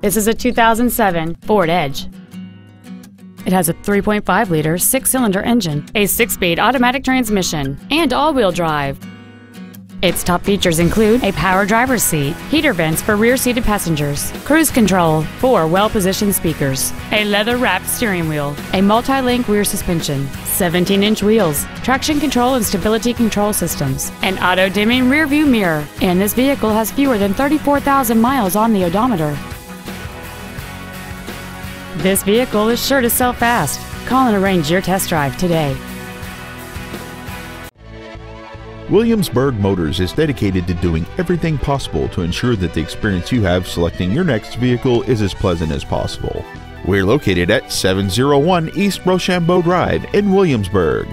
This is a 2007 Ford Edge. It has a 3.5-liter six-cylinder engine, a six-speed automatic transmission, and all-wheel drive. Its top features include a power driver's seat, heater vents for rear-seated passengers, cruise control, four well-positioned speakers, a leather-wrapped steering wheel, a multi-link rear suspension, 17-inch wheels, traction control and stability control systems, an auto-dimming rear-view mirror, and this vehicle has fewer than 34,000 miles on the odometer. This vehicle is sure to sell fast. Call and arrange your test drive today. Williamsburg Motors is dedicated to doing everything possible to ensure that the experience you have selecting your next vehicle is as pleasant as possible. We're located at 701 East Rochambeau Drive in Williamsburg.